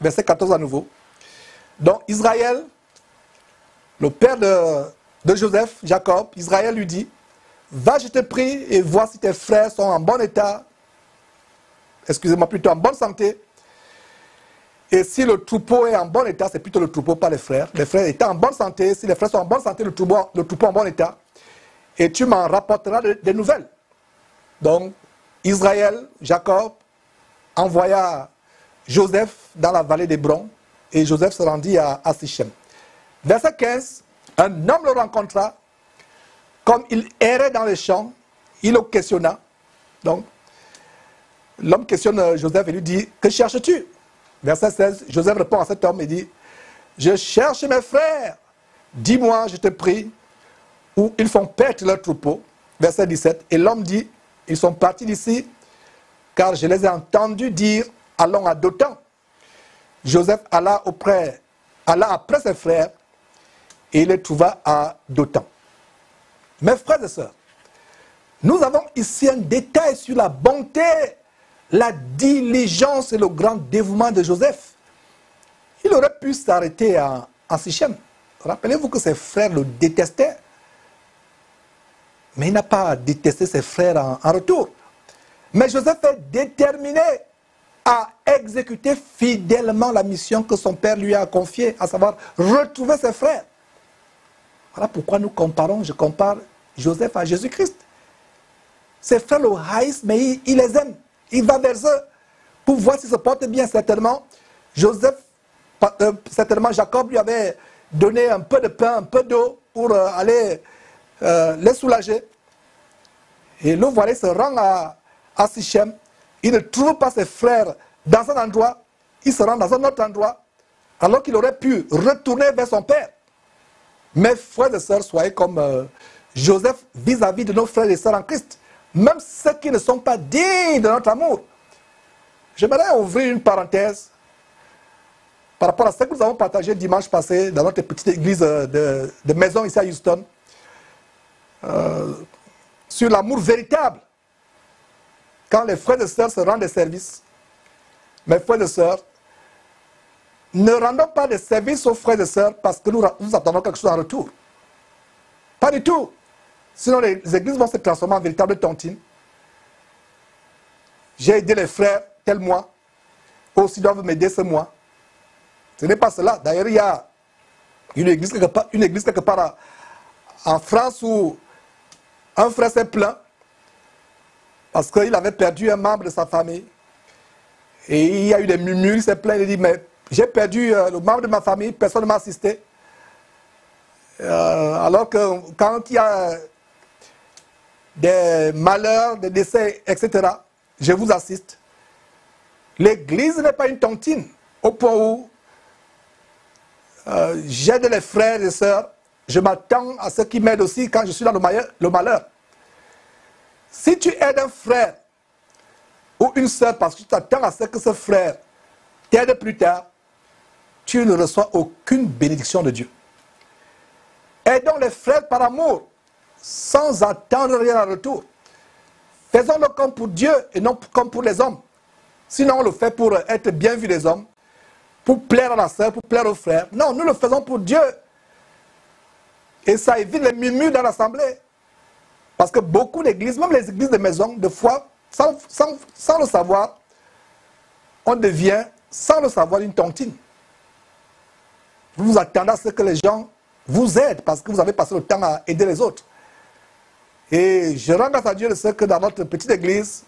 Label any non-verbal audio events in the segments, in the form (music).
verset 14 à nouveau. Donc Israël, le père de, de Joseph, Jacob, Israël lui dit, va je te prie et vois si tes frères sont en bon état, excusez-moi plutôt en bonne santé. Et si le troupeau est en bon état, c'est plutôt le troupeau, pas les frères. Les frères étaient en bonne santé, si les frères sont en bonne santé, le troupeau, le troupeau en bon état. Et tu m'en rapporteras des nouvelles. Donc, Israël, Jacob, envoya Joseph dans la vallée d'Hébron et Joseph se rendit à, Sichem. Verset 15, un homme le rencontra, comme il errait dans les champs, il le questionna. Donc, l'homme questionne Joseph et lui dit, que cherches-tu? Verset 16, Joseph répond à cet homme et dit, je cherche mes frères, dis-moi, je te prie, où ils font perdre leur troupeau. Verset 17, et l'homme dit, ils sont partis d'ici, car je les ai entendus dire, allons à Dothan. Joseph alla, auprès, alla après ses frères et il les trouva à Dothan. Mes frères et sœurs, nous avons ici un détail sur la bonté, la diligence et le grand dévouement de Joseph. Il aurait pu s'arrêter en, en Sichem. Rappelez-vous que ses frères le détestaient. Mais il n'a pas détesté ses frères en retour. Mais Joseph est déterminé à exécuter fidèlement la mission que son père lui a confiée, à savoir retrouver ses frères. Voilà pourquoi nous comparons, je compare Joseph à Jésus-Christ. Ses frères le haïssent, mais il, les aime. Il va vers eux pour voir s'ils se portent bien. Certainement, Joseph, euh, certainement Jacob lui avait donné un peu de pain, un peu d'eau pour euh, aller euh, les soulager. Et le voilà se rend à, à Sichem. Il ne trouve pas ses frères dans un endroit. Il se rend dans un autre endroit. Alors qu'il aurait pu retourner vers son père. Mes frères et sœurs, soyez comme euh, Joseph vis-à-vis -vis de nos frères et sœurs en Christ. Même ceux qui ne sont pas dignes de notre amour. J'aimerais ouvrir une parenthèse par rapport à ce que nous avons partagé dimanche passé dans notre petite église de, de maison ici à Houston. Euh, sur l'amour véritable. Quand les frères et sœurs se rendent des services, mes frères et sœurs, ne rendons pas des services aux frères et sœurs parce que nous, attendons quelque chose en retour. Pas du tout. Sinon, les, églises vont se transformer en véritables tontines. J'ai aidé les frères tel mois, aussi doivent m'aider ce mois. Ce n'est pas cela. D'ailleurs, il y a une église quelque part en France où un frère s'est plaint parce qu'il avait perdu un membre de sa famille. Et il y a eu des murmures, il s'est plaint, il dit, mais j'ai perdu euh, le membre de ma famille, personne ne m'a assisté. Euh, alors que quand il y a des malheurs, des décès, etc., je vous assiste. L'église n'est pas une tontine, au point où euh, j'aide les frères et sœurs, je m'attends à ce qui m'aident aussi quand je suis dans le malheur. Si tu aides un frère ou une sœur parce que tu t'attends à ce que ce frère t'aide plus tard, tu ne reçois aucune bénédiction de Dieu. Aidons les frères par amour, sans attendre rien en retour. Faisons-le comme pour Dieu et non comme pour les hommes. Sinon, on le fait pour être bien vu des hommes, pour plaire à la sœur, pour plaire aux frères. Non, nous le faisons pour Dieu. Et ça évite les murmures dans l'assemblée. Parce que beaucoup d'églises, même les églises de maison, de foi, sans, sans, sans le savoir, on devient, sans le savoir, une tontine. Vous vous attendez à ce que les gens vous aident parce que vous avez passé le temps à aider les autres. Et je rends grâce à Dieu de ce que dans notre petite église,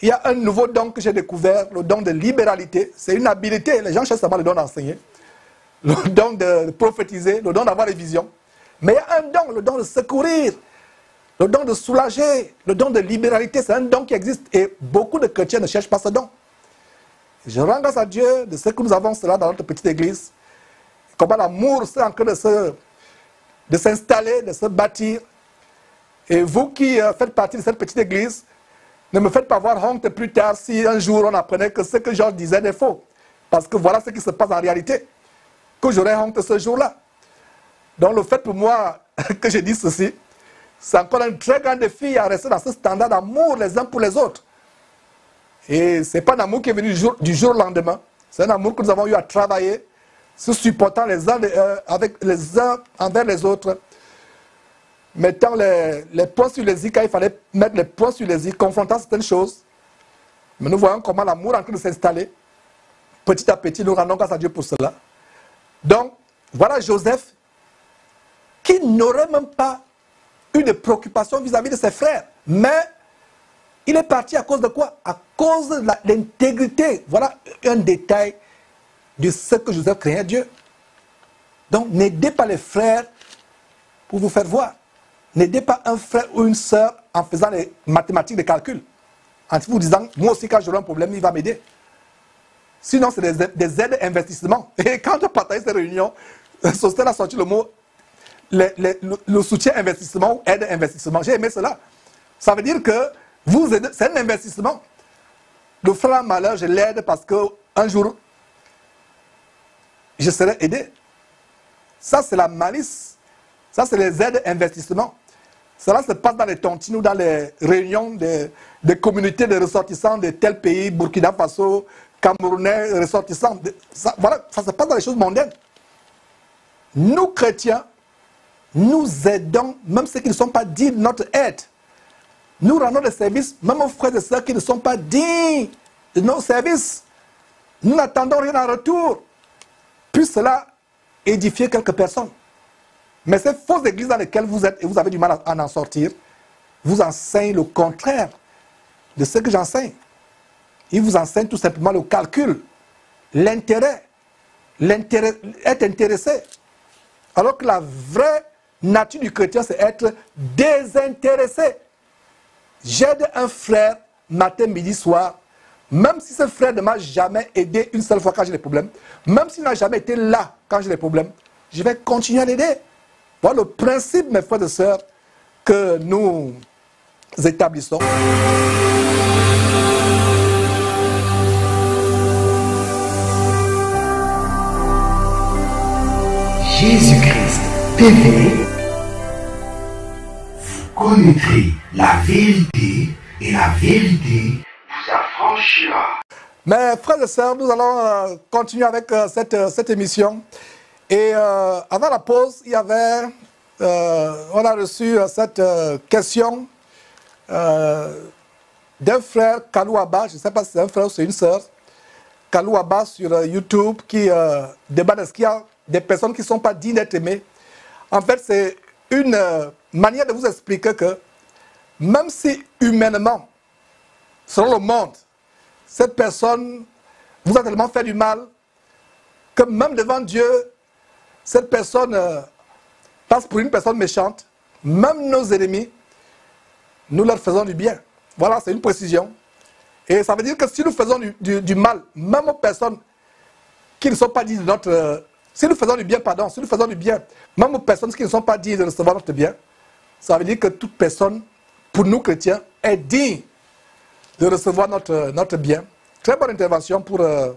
il y a un nouveau don que j'ai découvert, le don de libéralité. C'est une habileté, les gens cherchent seulement le don d'enseigner, le don de prophétiser, le don d'avoir des visions. Mais il y a un don, le don de secourir, le don de soulager, le don de libéralité, c'est un don qui existe et beaucoup de chrétiens ne cherchent pas ce don. Je rends grâce à Dieu de ce que nous avons cela dans notre petite église. Comment l'amour c'est en train de s'installer, de, de se bâtir. Et vous qui euh, faites partie de cette petite église, ne me faites pas avoir honte plus tard si un jour on apprenait que ce que Jean disait est faux. Parce que voilà ce qui se passe en réalité. Que j'aurais honte ce jour-là. Donc le fait pour moi (laughs) que je dise ceci, c'est encore un très grand défi à rester dans ce standard d'amour les uns pour les autres. Et ce n'est pas un amour qui est venu du jour, du jour au lendemain. C'est un amour que nous avons eu à travailler, se supportant les uns, euh, avec les uns envers les autres, mettant les, les points sur les i quand il fallait mettre les points sur les i, confrontant certaines choses. Mais nous voyons comment l'amour est en train de s'installer. Petit à petit, nous rendons grâce à Dieu pour cela. Donc, voilà Joseph qui n'aurait même pas de préoccupation vis-à-vis de ses frères. Mais il est parti à cause de quoi? À cause de l'intégrité. Voilà un détail de ce que Joseph craignait Dieu. Donc, n'aidez pas les frères pour vous faire voir. N'aidez pas un frère ou une sœur en faisant les mathématiques, les calculs. En vous disant, moi aussi, quand j'aurai un problème, il va m'aider. Sinon, c'est des, aides d'investissement. Et quand je partage ces réunions, (laughs) Sostel a sorti le mot le, soutien investissement ou aide investissement. J'ai aimé cela. Ça veut dire que vous c'est un investissement. Le frère malheur, je l'aide parce qu'un jour, je serai aidé. Ça, c'est la malice. Ça, c'est les aides investissement. Cela se passe dans les tontines ou dans les réunions des, communautés de ressortissants de tel pays, Burkina Faso, Camerounais, ressortissants. voilà, ça se passe dans les choses mondaines. Nous, chrétiens, nous aidons même ceux qui ne sont pas dignes de notre aide. Nous rendons des services même aux frères et sœurs qui ne sont pas dignes de nos services. Nous n'attendons rien en retour. Puis cela édifier quelques personnes. Mais ces fausses églises dans lesquelles vous êtes et vous avez du mal à en sortir, vous enseignent le contraire de ce que j'enseigne. Ils vous enseignent tout simplement le calcul, l'intérêt, l'intérêt, être intéressé. Alors que la vraie nature du chrétien, c'est être désintéressé. J'aide un frère matin, midi, soir, même si ce frère ne m'a jamais aidé une seule fois quand j'ai des problèmes, même s'il n'a jamais été là quand j'ai des problèmes, je vais continuer à l'aider. Voilà le principe, mes frères et sœurs, que nous établissons. Jésus-Christ TV connaîtrez la vérité et la vérité vous affranchira. Mais frères et sœurs, nous allons euh, continuer avec euh, cette, euh, cette, émission. Et avant la pause, il y avait, on a reçu cette question d'un frère, Kalou Abba, je ne sais pas si c'est un frère ou c'est une sœur, Kalou Abba sur YouTube, qui débat de ce qu'il y a des personnes qui ne sont pas dignes d'être aimées. En fait, c'est une manière de vous expliquer que même si humainement, selon le monde, cette personne vous a tellement fait du mal que même devant Dieu, cette personne euh, passe pour une personne méchante, même nos ennemis, nous leur faisons du bien. Voilà, c'est une précision. Et ça veut dire que si nous faisons du, mal, même aux personnes qui ne sont pas dignes de notre... Si nous faisons du bien, pardon, si nous faisons du bien, même aux personnes qui ne sont pas dignes de recevoir notre bien, ça veut dire que toute personne, pour nous chrétiens, est digne de recevoir notre, notre bien. Très bonne intervention pour, euh,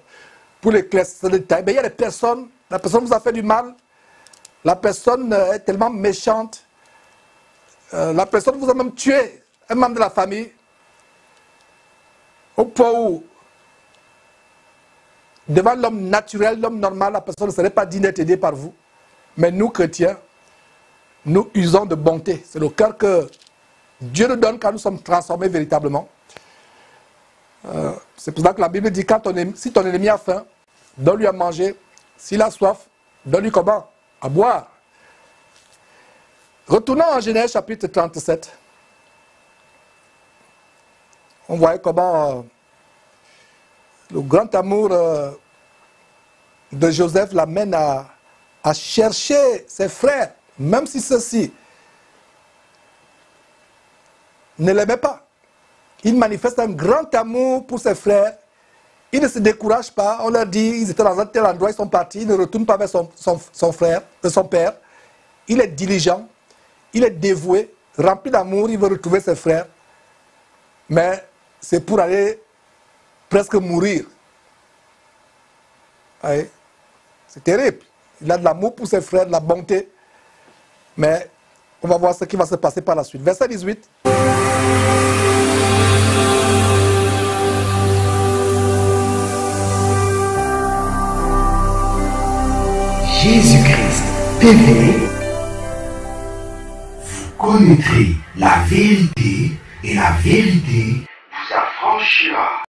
pour classes de détail. Mais il y a des personnes, la personne vous a fait du mal, la personne euh, est tellement méchante, euh, la personne vous a même tué un membre de la famille, au point où, devant l'homme naturel, l'homme normal, la personne ne serait pas digne d'être aidée par vous. Mais nous, chrétiens, nous usons de bonté. C'est le cœur que Dieu nous donne quand nous sommes transformés véritablement. Euh, c'est pour ça que la Bible dit si ton ennemi a faim, donne-lui à manger. S'il a soif, donne-lui comment? À boire. Retournons en Genèse chapitre 37. On voit comment euh, le grand amour euh, de Joseph l'amène à chercher ses frères même si ceux-ci ne l'aimaient pas. Il manifeste un grand amour pour ses frères. Il ne se décourage pas. On leur dit, ils étaient dans un tel endroit, ils sont partis, ils ne retournent pas vers son, frère, euh, son père. Il est diligent, il est dévoué, rempli d'amour, il veut retrouver ses frères. Mais c'est pour aller presque mourir. C'est terrible. Il a de l'amour pour ses frères, de la bonté. Mais on va voir ce qui va se passer par la suite. Verset 18. Jésus-Christ TV, vous connaîtrez la vérité et la vérité vous affranchira.